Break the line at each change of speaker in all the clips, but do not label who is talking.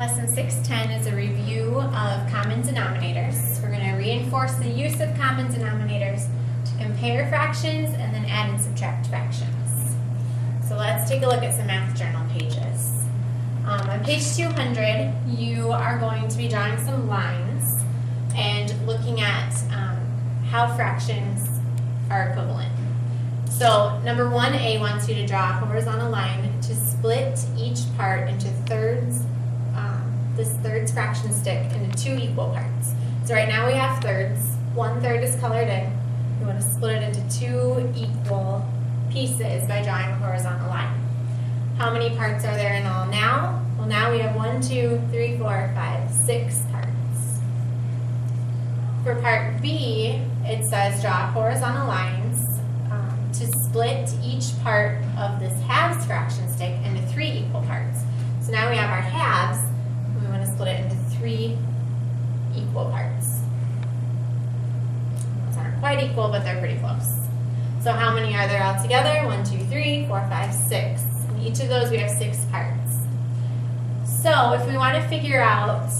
Lesson 610 is a review of common denominators. We're going to reinforce the use of common denominators to compare fractions and then add and subtract fractions. So let's take a look at some math journal pages. Um, on page 200, you are going to be drawing some lines and looking at um, how fractions are equivalent. So number 1a wants you to draw a horizontal line to split each part into thirds this thirds fraction stick into two equal parts. So right now we have thirds. One third is colored in. We want to split it into two equal pieces by drawing a horizontal line. How many parts are there in all now? Well, now we have one, two, three, four, five, six parts. For part B, it says draw horizontal lines um, to split each part of this halves fraction stick into three equal parts. So now we have our halves, three equal parts. Those aren't quite equal, but they're pretty close. So how many are there altogether? One, two, three, four, five, six. In each of those we have six parts. So if we want to figure out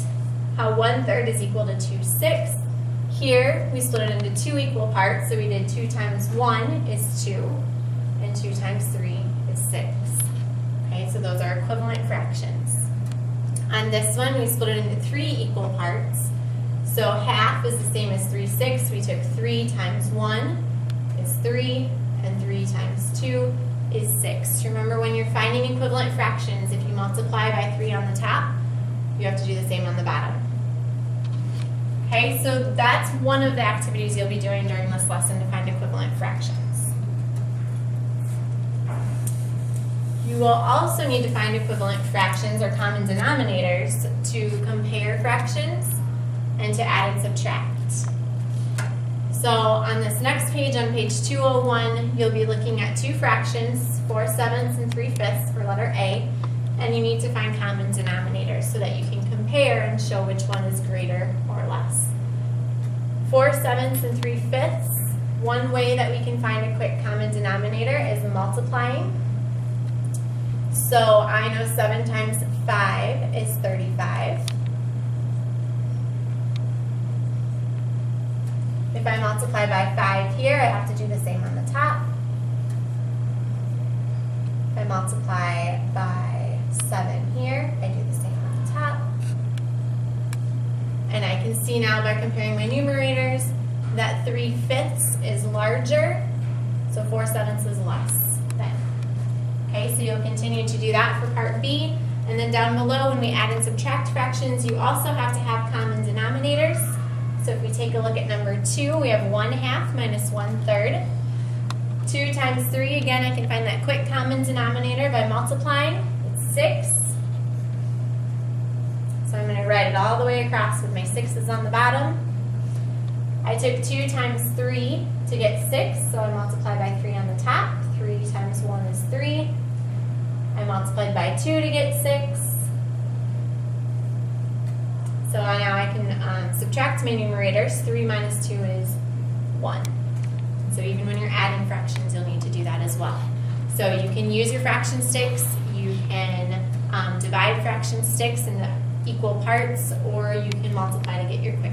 how one third is equal to two sixths, here we split it into two equal parts. So we did two times one is two, and two times three is six. Okay, so those are equivalent fractions. On this one, we split it into three equal parts. So half is the same as 3 sixths. We took 3 times 1 is 3, and 3 times 2 is 6. Remember, when you're finding equivalent fractions, if you multiply by 3 on the top, you have to do the same on the bottom. Okay, so that's one of the activities you'll be doing during this lesson to find equivalent fractions. You will also need to find equivalent fractions or common denominators to compare fractions and to add and subtract. So on this next page, on page 201, you'll be looking at two fractions, 4 sevenths and 3 fifths for letter A, and you need to find common denominators so that you can compare and show which one is greater or less. 4 sevenths and 3 fifths, one way that we can find a quick common denominator is multiplying so I know 7 times 5 is 35. If I multiply by 5 here, I have to do the same on the top. If I multiply by 7 here, I do the same on the top. And I can see now by comparing my numerators that 3 fifths is larger, so 4 sevenths is less. Okay, so you'll continue to do that for part B. And then down below, when we add and subtract fractions, you also have to have common denominators. So if we take a look at number 2, we have 1 half minus one third. 2 times 3, again, I can find that quick common denominator by multiplying. It's 6. So I'm going to write it all the way across with my 6's on the bottom. I took 2 times 3 to get 6, so I multiply by 3 on the top. 3 times 1 is 3. I by 2 to get 6. So now I can um, subtract my numerators. 3 minus 2 is 1. So even when you're adding fractions, you'll need to do that as well. So you can use your fraction sticks, you can um, divide fraction sticks into equal parts, or you can multiply to get your quick